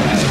Right.